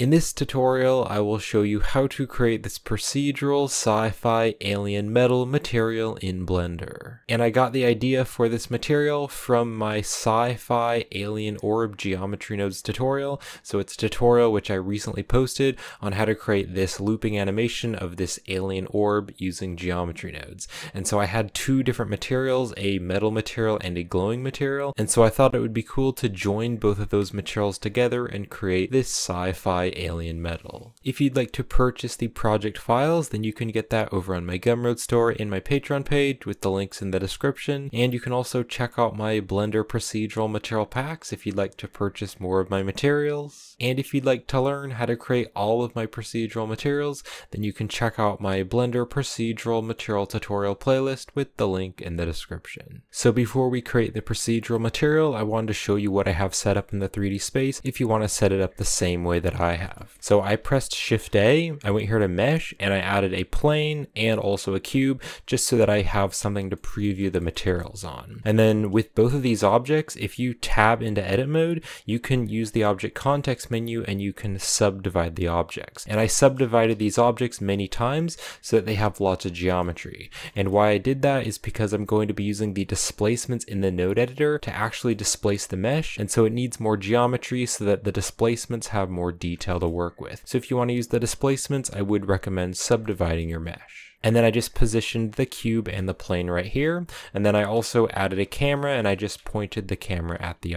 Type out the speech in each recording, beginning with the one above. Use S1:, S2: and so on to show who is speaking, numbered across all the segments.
S1: In this tutorial, I will show you how to create this procedural sci-fi alien metal material in Blender. And I got the idea for this material from my sci-fi alien orb geometry nodes tutorial. So it's a tutorial which I recently posted on how to create this looping animation of this alien orb using geometry nodes. And so I had two different materials, a metal material and a glowing material. And so I thought it would be cool to join both of those materials together and create this sci-fi Alien Metal. If you'd like to purchase the project files, then you can get that over on my Gumroad store in my Patreon page with the links in the description, and you can also check out my Blender procedural material packs if you'd like to purchase more of my materials. And if you'd like to learn how to create all of my procedural materials, then you can check out my Blender procedural material tutorial playlist with the link in the description. So before we create the procedural material, I wanted to show you what I have set up in the 3D space if you want to set it up the same way that I have. So I pressed Shift A, I went here to Mesh, and I added a plane and also a cube just so that I have something to preview the materials on. And then with both of these objects, if you tab into edit mode, you can use the object context menu and you can subdivide the objects. And I subdivided these objects many times so that they have lots of geometry. And why I did that is because I'm going to be using the displacements in the node editor to actually displace the mesh. And so it needs more geometry so that the displacements have more detail to work with. So if you want to use the displacements, I would recommend subdividing your mesh. And then I just positioned the cube and the plane right here. And then I also added a camera and I just pointed the camera at the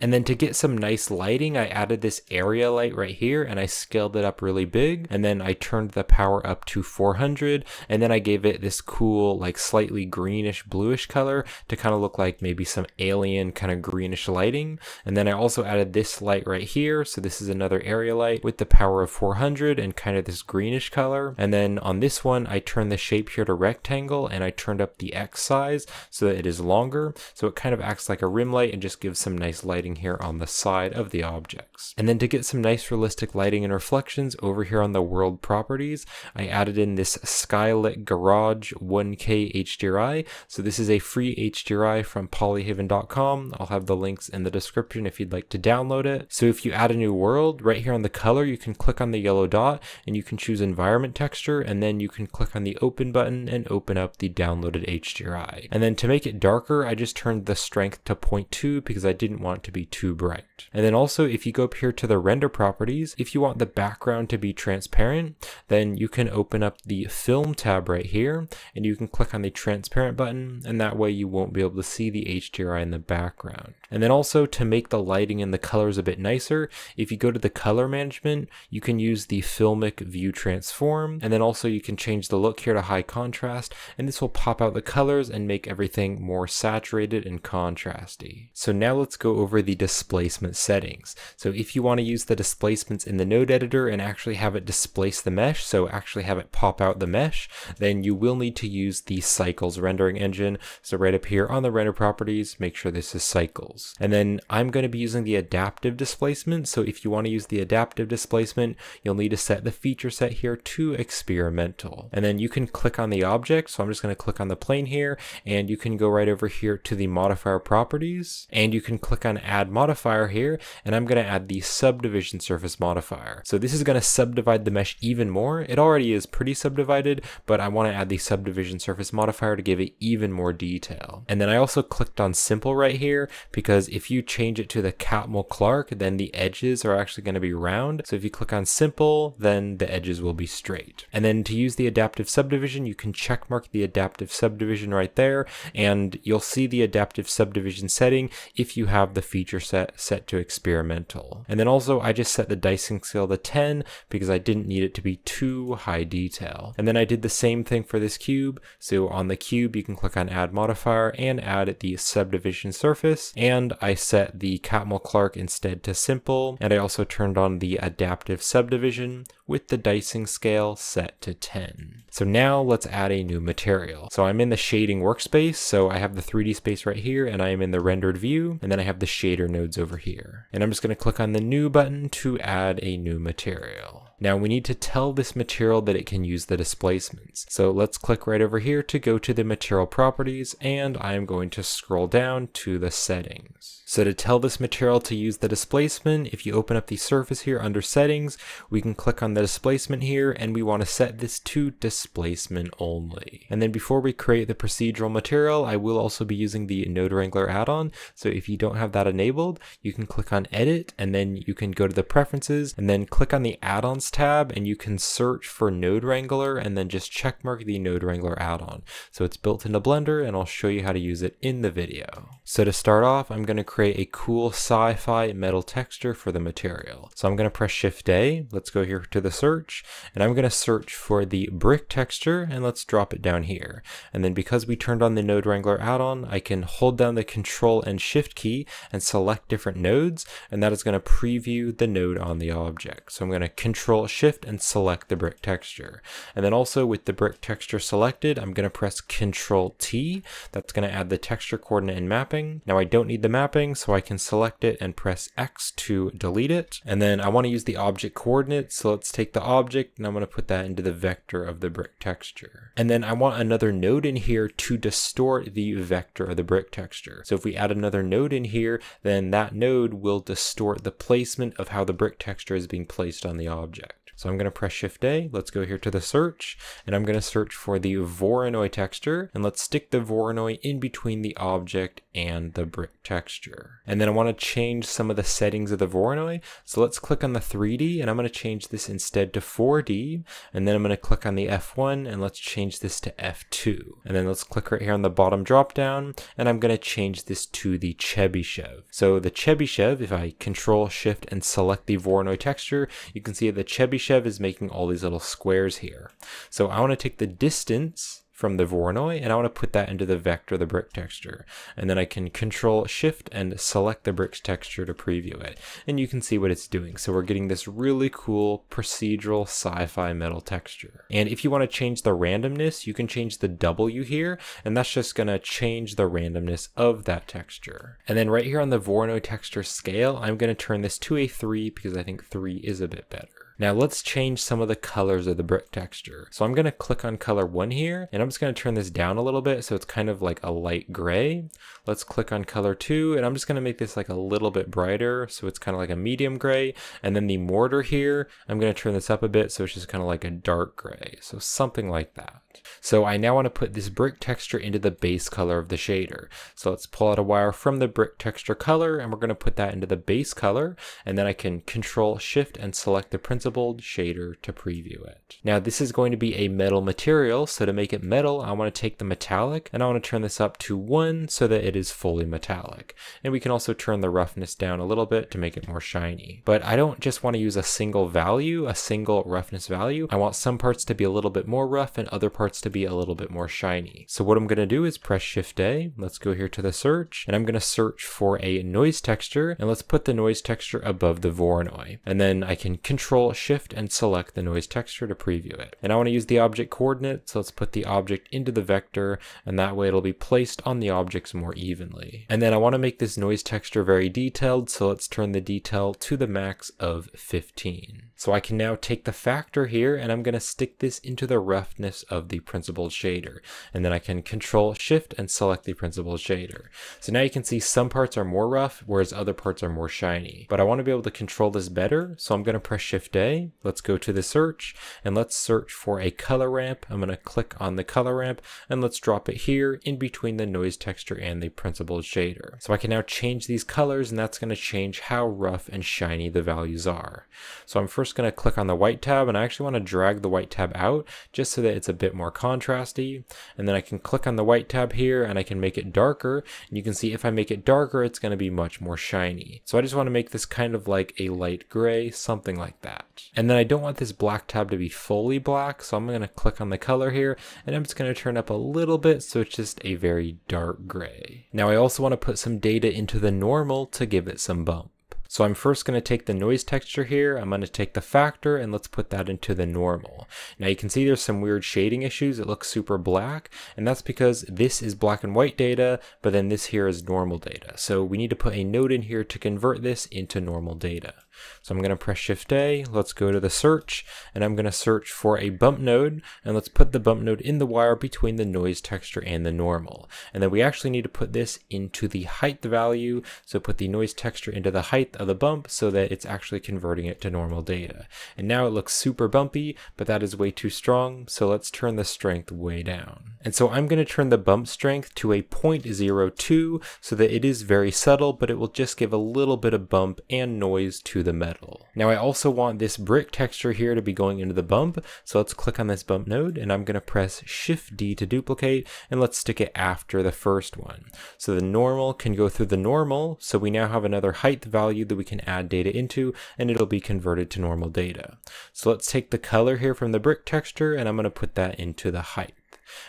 S1: And then to get some nice lighting, I added this area light right here and I scaled it up really big. And then I turned the power up to 400. And then I gave it this cool, like slightly greenish bluish color to kind of look like maybe some alien kind of greenish lighting. And then I also added this light right here. So this is another area light with the power of 400 and kind of this greenish color. And then on this one, I turned the shape here to rectangle and I turned up the X size so that it is longer. So it kind of acts like a rim light and just gives some nice lighting here on the side of the objects. And then to get some nice realistic lighting and reflections over here on the world properties, I added in this Skylit Garage 1K HDRI. So this is a free HDRI from polyhaven.com. I'll have the links in the description if you'd like to download it. So if you add a new world, right here on the color, you can click on the yellow dot and you can choose environment texture and then you can click on the open button and open up the downloaded HDRI. And then to make it darker, I just turned the strength to 0.2 because I didn't want it to be too bright. And then also if you go up here to the render properties, if you want the background to be transparent, then you can open up the film tab right here and you can click on the transparent button and that way you won't be able to see the HDRI in the background. And then also to make the lighting and the colors a bit nicer, if you go to the color management, you can use the filmic view transform and then also you can change the look here to high contrast and this will pop out the colors and make everything more saturated and contrasty. So now let's go over the displacement settings. So if you want to use the displacements in the node editor and actually have it displace the mesh, so actually have it pop out the mesh, then you will need to use the cycles rendering engine. So right up here on the render properties, make sure this is cycles. And then I'm going to be using the adaptive displacement. So if you want to use the adaptive displacement, you'll need to set the feature set here to experimental. And then you can click on the object. So I'm just going to click on the plane here and you can go right over here to the modifier properties and you can click on add modifier here. And I'm going to add the subdivision surface modifier. So this is going to subdivide the mesh even more. It already is pretty subdivided, but I want to add the subdivision surface modifier to give it even more detail. And then I also clicked on simple right here because if you change it to the Catmull Clark, then the edges are actually going to be round. So if you click on simple, then the edges will be straight. And then to use the the adaptive subdivision, you can check mark the adaptive subdivision right there, and you'll see the adaptive subdivision setting if you have the feature set set to experimental. And then also I just set the dicing scale to 10 because I didn't need it to be too high detail. And then I did the same thing for this cube. So on the cube, you can click on add modifier and add the subdivision surface. And I set the Catmull Clark instead to simple. And I also turned on the adaptive subdivision with the dicing scale set to 10. So now let's add a new material. So I'm in the shading workspace. So I have the 3D space right here and I am in the rendered view and then I have the shader nodes over here. And I'm just going to click on the new button to add a new material. Now we need to tell this material that it can use the displacements. So let's click right over here to go to the material properties and I am going to scroll down to the settings. So to tell this material to use the displacement, if you open up the surface here under settings, we can click on the displacement here and we want to set this to displacement only. And then before we create the procedural material, I will also be using the Node Wrangler add-on. So if you don't have that enabled, you can click on edit and then you can go to the preferences and then click on the add-ons tab and you can search for Node Wrangler and then just checkmark the Node Wrangler add-on. So it's built into Blender and I'll show you how to use it in the video. So to start off, I'm going to create a cool sci-fi metal texture for the material. So I'm going to press Shift A. Let's go here to the search and I'm going to search for the brick texture and let's drop it down here. And then because we turned on the Node Wrangler add-on, I can hold down the Control and Shift key and select different nodes and that is going to preview the node on the object. So I'm going to Control Shift and select the brick texture. And then also with the brick texture selected, I'm going to press Control T. That's going to add the texture coordinate and mapping. Now I don't need the mapping, so I can select it and press X to delete it. And then I want to use the object coordinate, so let's take the object and I'm going to put that into the vector of the brick texture. And then I want another node in here to distort the vector of the brick texture. So if we add another node in here, then that node will distort the placement of how the brick texture is being placed on the object. So I'm going to press Shift A. Let's go here to the search and I'm going to search for the Voronoi texture and let's stick the Voronoi in between the object and the brick texture. And then I want to change some of the settings of the Voronoi. So let's click on the 3D and I'm going to change this instead to 4D. And then I'm going to click on the F1 and let's change this to F2. And then let's click right here on the bottom drop down and I'm going to change this to the Chebyshev. So the Chebyshev, if I control shift and select the Voronoi texture, you can see the Chebyshev Chebyshev is making all these little squares here. So I want to take the distance from the Voronoi and I want to put that into the vector, the brick texture. And then I can control shift and select the brick texture to preview it. And you can see what it's doing. So we're getting this really cool procedural sci-fi metal texture. And if you want to change the randomness, you can change the W here, and that's just going to change the randomness of that texture. And then right here on the Voronoi texture scale, I'm going to turn this to a 3 because I think 3 is a bit better. Now let's change some of the colors of the brick texture. So I'm going to click on color 1 here, and I'm just going to turn this down a little bit so it's kind of like a light gray. Let's click on color 2, and I'm just going to make this like a little bit brighter so it's kind of like a medium gray. And then the mortar here, I'm going to turn this up a bit so it's just kind of like a dark gray. So something like that. So I now want to put this brick texture into the base color of the shader. So let's pull out a wire from the brick texture color and we're going to put that into the base color and then I can control shift and select the principled shader to preview it. Now this is going to be a metal material so to make it metal I want to take the metallic and I want to turn this up to 1 so that it is fully metallic. And we can also turn the roughness down a little bit to make it more shiny. But I don't just want to use a single value, a single roughness value. I want some parts to be a little bit more rough and other parts to be a little bit more shiny. So what I'm going to do is press Shift A. Let's go here to the search and I'm going to search for a noise texture and let's put the noise texture above the Voronoi. And then I can control Shift and select the noise texture to preview it. And I want to use the object coordinate. So let's put the object into the vector and that way it'll be placed on the objects more evenly. And then I want to make this noise texture very detailed. So let's turn the detail to the max of 15. So I can now take the factor here and I'm going to stick this into the roughness of the principled shader. And then I can control shift and select the principled shader. So now you can see some parts are more rough, whereas other parts are more shiny. But I want to be able to control this better. So I'm going to press shift A. Let's go to the search and let's search for a color ramp. I'm going to click on the color ramp and let's drop it here in between the noise texture and the principled shader. So I can now change these colors and that's going to change how rough and shiny the values are. So I'm first going to click on the white tab and I actually want to drag the white tab out just so that it's a bit more contrasty. And then I can click on the white tab here and I can make it darker. And you can see if I make it darker, it's going to be much more shiny. So I just want to make this kind of like a light gray, something like that. And then I don't want this black tab to be fully black. So I'm going to click on the color here and I'm just going to turn up a little bit so it's just a very dark gray. Now I also want to put some data into the normal to give it some bump. So I'm first going to take the noise texture here, I'm going to take the factor and let's put that into the normal. Now you can see there's some weird shading issues, it looks super black, and that's because this is black and white data, but then this here is normal data. So we need to put a node in here to convert this into normal data. So I'm going to press Shift A, let's go to the search, and I'm going to search for a bump node, and let's put the bump node in the wire between the noise texture and the normal. And then we actually need to put this into the height value, so put the noise texture into the height of the bump so that it's actually converting it to normal data. And now it looks super bumpy, but that is way too strong, so let's turn the strength way down. And so I'm going to turn the bump strength to a 0.02 so that it is very subtle, but it will just give a little bit of bump and noise to the metal. Now I also want this brick texture here to be going into the bump, so let's click on this bump node and I'm going to press Shift D to duplicate and let's stick it after the first one. So the normal can go through the normal, so we now have another height value that we can add data into and it'll be converted to normal data. So let's take the color here from the brick texture and I'm going to put that into the height.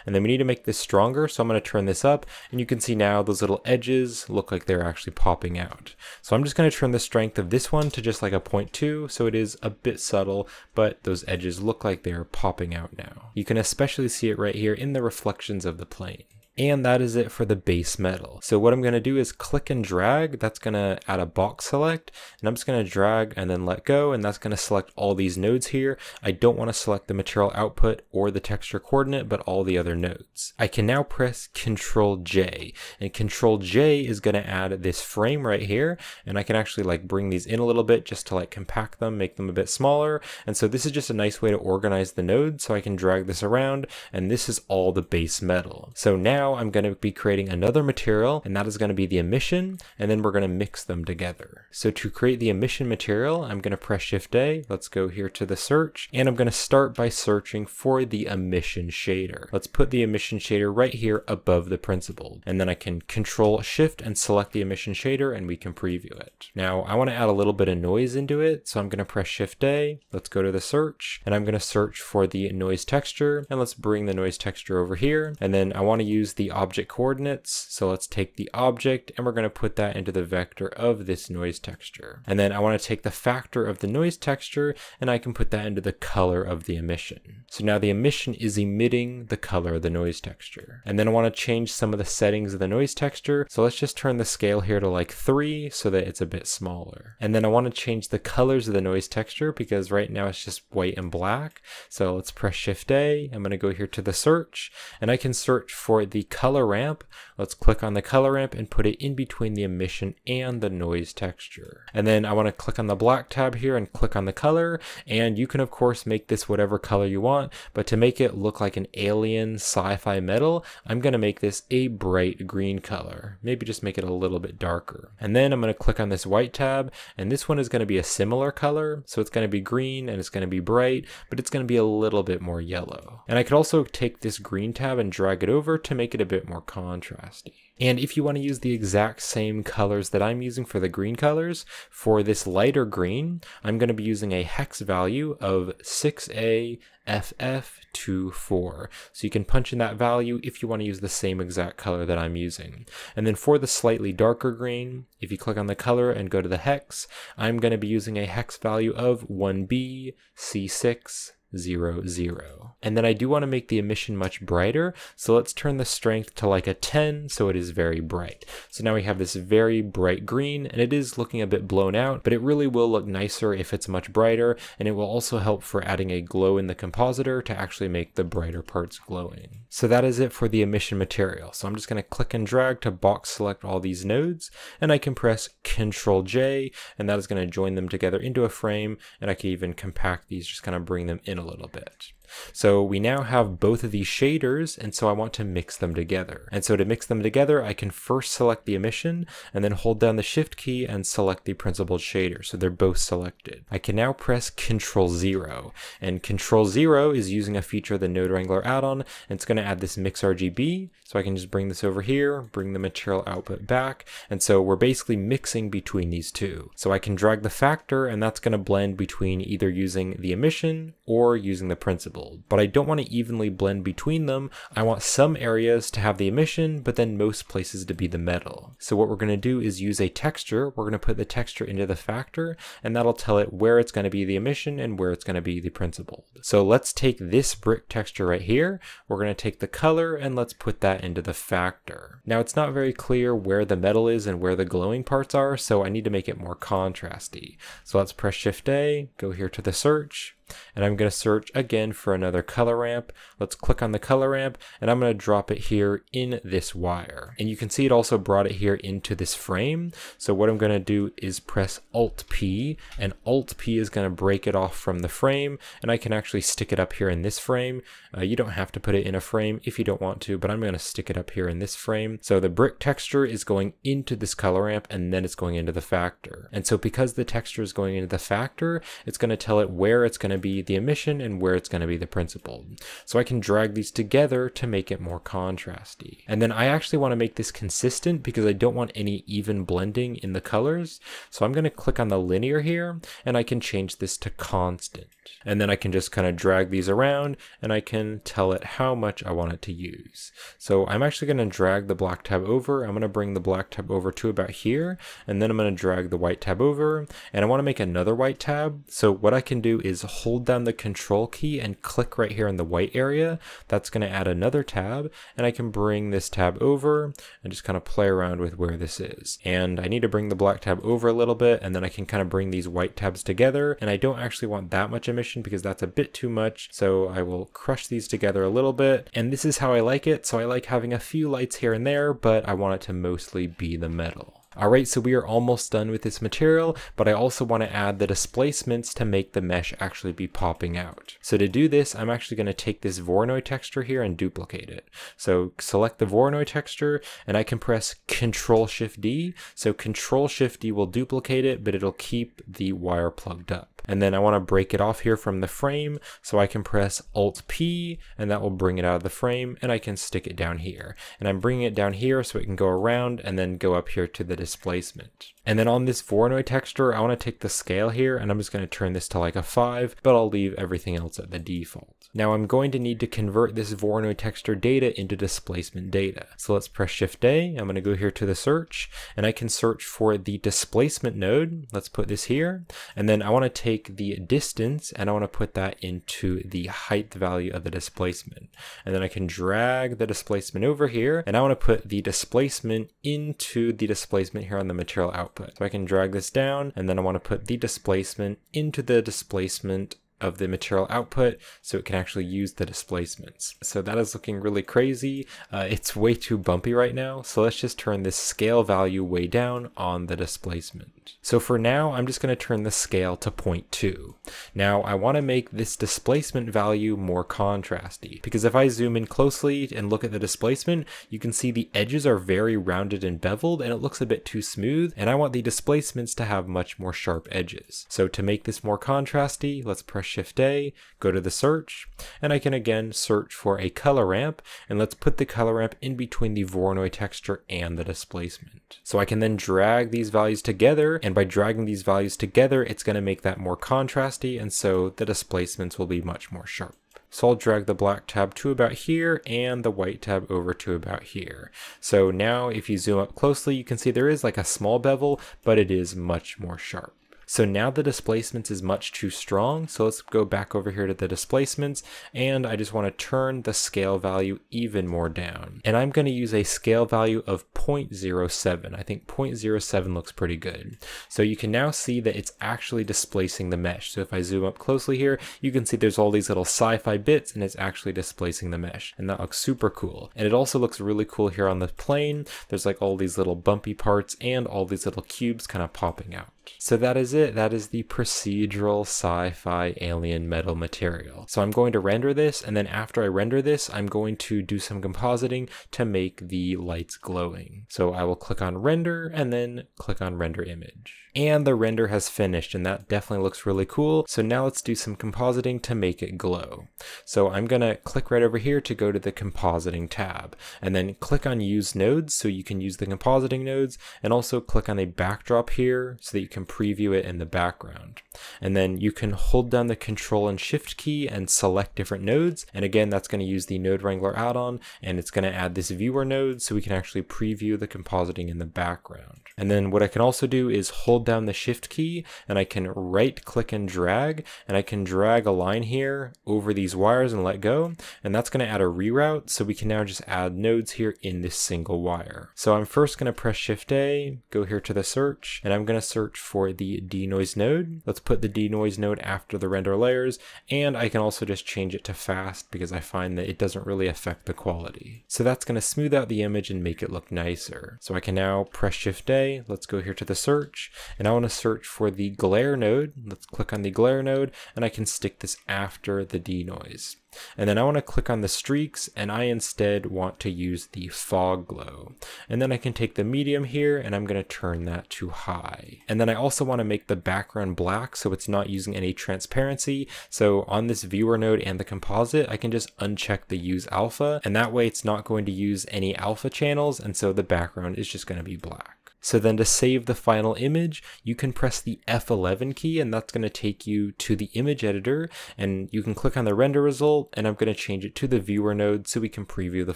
S1: And then we need to make this stronger, so I'm going to turn this up, and you can see now those little edges look like they're actually popping out. So I'm just going to turn the strength of this one to just like a 0.2, so it is a bit subtle, but those edges look like they're popping out now. You can especially see it right here in the reflections of the plane. And that is it for the base metal. So what I'm going to do is click and drag. That's going to add a box select. And I'm just going to drag and then let go. And that's going to select all these nodes here. I don't want to select the material output or the texture coordinate, but all the other nodes. I can now press Control J. And Control J is going to add this frame right here. And I can actually like bring these in a little bit just to like compact them, make them a bit smaller. And so this is just a nice way to organize the nodes. So I can drag this around. And this is all the base metal. So now now I'm going to be creating another material and that is going to be the emission and then we're going to mix them together. So to create the emission material, I'm going to press Shift A. Let's go here to the search and I'm going to start by searching for the emission shader. Let's put the emission shader right here above the principled and then I can control shift and select the emission shader and we can preview it. Now I want to add a little bit of noise into it. So I'm going to press Shift A. Let's go to the search and I'm going to search for the noise texture and let's bring the noise texture over here. And then I want to use the object coordinates. So let's take the object and we're going to put that into the vector of this noise texture. And then I want to take the factor of the noise texture and I can put that into the color of the emission. So now the emission is emitting the color of the noise texture. And then I want to change some of the settings of the noise texture. So let's just turn the scale here to like three so that it's a bit smaller. And then I want to change the colors of the noise texture because right now it's just white and black. So let's press Shift A. I'm going to go here to the search and I can search for the color ramp. Let's click on the color ramp and put it in between the emission and the noise texture. And then I want to click on the black tab here and click on the color. And you can of course make this whatever color you want, but to make it look like an alien sci-fi metal, I'm going to make this a bright green color. Maybe just make it a little bit darker. And then I'm going to click on this white tab and this one is going to be a similar color. So it's going to be green and it's going to be bright, but it's going to be a little bit more yellow. And I could also take this green tab and drag it over to make it a bit more contrasty. And if you want to use the exact same colors that I'm using for the green colors, for this lighter green, I'm going to be using a hex value of 6A FF24. So you can punch in that value if you want to use the same exact color that I'm using. And then for the slightly darker green, if you click on the color and go to the hex, I'm going to be using a hex value of 1B C6 zero, zero. And then I do want to make the emission much brighter. So let's turn the strength to like a 10 so it is very bright. So now we have this very bright green and it is looking a bit blown out, but it really will look nicer if it's much brighter. And it will also help for adding a glow in the compositor to actually make the brighter parts glowing. So that is it for the emission material. So I'm just going to click and drag to box select all these nodes and I can press Control J and that is going to join them together into a frame and I can even compact these, just kind of bring them in a little bit. So we now have both of these shaders, and so I want to mix them together. And so to mix them together, I can first select the emission, and then hold down the shift key and select the principled shader, so they're both selected. I can now press Control 0, and Control 0 is using a feature of the Node Wrangler add-on, and it's going to add this mix RGB, so I can just bring this over here, bring the material output back, and so we're basically mixing between these two. So I can drag the factor, and that's going to blend between either using the emission or using the principled. Principled. But I don't want to evenly blend between them. I want some areas to have the emission, but then most places to be the metal. So what we're going to do is use a texture. We're going to put the texture into the factor, and that'll tell it where it's going to be the emission and where it's going to be the principled. So let's take this brick texture right here. We're going to take the color and let's put that into the factor. Now it's not very clear where the metal is and where the glowing parts are, so I need to make it more contrasty. So let's press Shift A, go here to the search, and I'm going to search again for another color ramp. Let's click on the color ramp and I'm going to drop it here in this wire. And you can see it also brought it here into this frame. So what I'm going to do is press Alt P and Alt P is going to break it off from the frame and I can actually stick it up here in this frame. Uh, you don't have to put it in a frame if you don't want to, but I'm going to stick it up here in this frame. So the brick texture is going into this color ramp and then it's going into the factor. And so because the texture is going into the factor, it's going to tell it where it's going to to be the emission and where it's going to be the principled. So I can drag these together to make it more contrasty. And then I actually want to make this consistent because I don't want any even blending in the colors. So I'm going to click on the linear here and I can change this to constant. And then I can just kind of drag these around and I can tell it how much I want it to use. So I'm actually going to drag the black tab over. I'm going to bring the black tab over to about here. And then I'm going to drag the white tab over and I want to make another white tab. So what I can do is hold down the control key and click right here in the white area. That's going to add another tab and I can bring this tab over and just kind of play around with where this is. And I need to bring the black tab over a little bit and then I can kind of bring these white tabs together and I don't actually want that much emission because that's a bit too much. So I will crush these together a little bit and this is how I like it. So I like having a few lights here and there, but I want it to mostly be the metal. Alright, so we are almost done with this material, but I also want to add the displacements to make the mesh actually be popping out. So to do this, I'm actually going to take this Voronoi texture here and duplicate it. So select the Voronoi texture, and I can press Control Shift D. So Control Shift D will duplicate it, but it'll keep the wire plugged up. And then I want to break it off here from the frame, so I can press Alt P, and that will bring it out of the frame, and I can stick it down here. And I'm bringing it down here so it can go around and then go up here to the displacement. And then on this Voronoi texture, I want to take the scale here and I'm just going to turn this to like a 5, but I'll leave everything else at the default. Now I'm going to need to convert this Voronoi texture data into displacement data. So let's press Shift A, I'm going to go here to the search, and I can search for the displacement node. Let's put this here, and then I want to take the distance and I want to put that into the height value of the displacement. And then I can drag the displacement over here, and I want to put the displacement into the displacement here on the material output output. So I can drag this down and then I want to put the displacement into the displacement of the material output so it can actually use the displacements. So that is looking really crazy. Uh, it's way too bumpy right now. So let's just turn this scale value way down on the displacement. So for now, I'm just going to turn the scale to 0.2. Now I want to make this displacement value more contrasty because if I zoom in closely and look at the displacement, you can see the edges are very rounded and beveled and it looks a bit too smooth and I want the displacements to have much more sharp edges. So to make this more contrasty, let's press Shift A, go to the search, and I can again search for a color ramp, and let's put the color ramp in between the Voronoi texture and the displacement. So I can then drag these values together, and by dragging these values together, it's going to make that more contrasty, and so the displacements will be much more sharp. So I'll drag the black tab to about here and the white tab over to about here. So now if you zoom up closely, you can see there is like a small bevel, but it is much more sharp. So now the displacements is much too strong. So let's go back over here to the displacements and I just want to turn the scale value even more down. And I'm going to use a scale value of 0.07. I think 0.07 looks pretty good. So you can now see that it's actually displacing the mesh. So if I zoom up closely here, you can see there's all these little sci-fi bits and it's actually displacing the mesh. And that looks super cool. And it also looks really cool here on the plane. There's like all these little bumpy parts and all these little cubes kind of popping out. So that is it. That is the procedural sci-fi alien metal material. So I'm going to render this, and then after I render this, I'm going to do some compositing to make the lights glowing. So I will click on render, and then click on render image and the render has finished and that definitely looks really cool. So now let's do some compositing to make it glow. So I'm gonna click right over here to go to the compositing tab and then click on use nodes so you can use the compositing nodes and also click on a backdrop here so that you can preview it in the background. And then you can hold down the control and shift key and select different nodes. And again, that's going to use the Node Wrangler add-on and it's going to add this viewer node so we can actually preview the compositing in the background. And then what I can also do is hold down the shift key and I can right click and drag and I can drag a line here over these wires and let go. And that's going to add a reroute. So we can now just add nodes here in this single wire. So I'm first going to press shift A, go here to the search, and I'm going to search for the denoise node. Let's put the denoise node after the render layers. And I can also just change it to fast because I find that it doesn't really affect the quality. So that's going to smooth out the image and make it look nicer. So I can now press shift A let's go here to the search, and I want to search for the glare node. Let's click on the glare node, and I can stick this after the denoise. And then I want to click on the streaks and I instead want to use the fog glow. And then I can take the medium here and I'm going to turn that to high. And then I also want to make the background black so it's not using any transparency. So on this viewer node and the composite, I can just uncheck the use alpha and that way it's not going to use any alpha channels and so the background is just going to be black. So then to save the final image, you can press the F11 key and that's going to take you to the image editor and you can click on the render result and I'm going to change it to the viewer node so we can preview the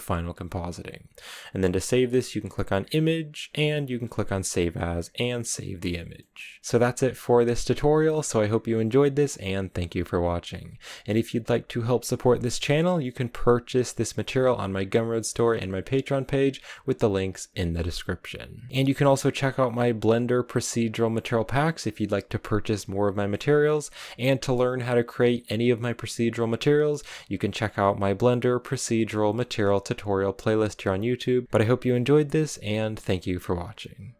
S1: final compositing. And then to save this, you can click on image and you can click on save as and save the image. So that's it for this tutorial. So I hope you enjoyed this and thank you for watching. And if you'd like to help support this channel, you can purchase this material on my Gumroad store and my Patreon page with the links in the description. And you can also also check out my Blender procedural material packs if you'd like to purchase more of my materials. And to learn how to create any of my procedural materials, you can check out my Blender procedural material tutorial playlist here on YouTube. But I hope you enjoyed this and thank you for watching.